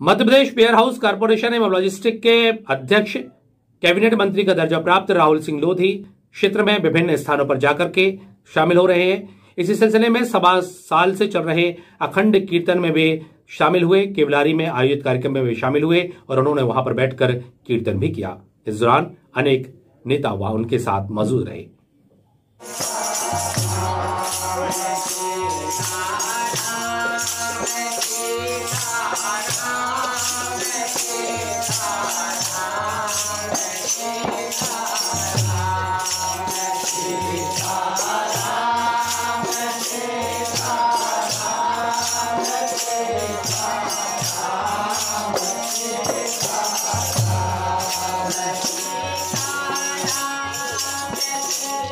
मध्य Pradesh warehouse corporation एवं logistic के अध्यक्ष, कैबिनेट मंत्री का दर्जा प्राप्त राहुल सिंह लोधी क्षेत्र में विभिन्न स्थानों पर जाकर के शामिल हो रहे हैं। इसी सिलसिले में सवा साल से चल रहे अखंड कीर्तन में वे शामिल हुए। केवलारी में आयोजित कार्यक्रम में वे शामिल हुए और उन्होंने वहाँ पर बैठकर कीर्तन भी किया। इस दौरान अनेक नेता वहाँ उनके साथ मौजूद रहे।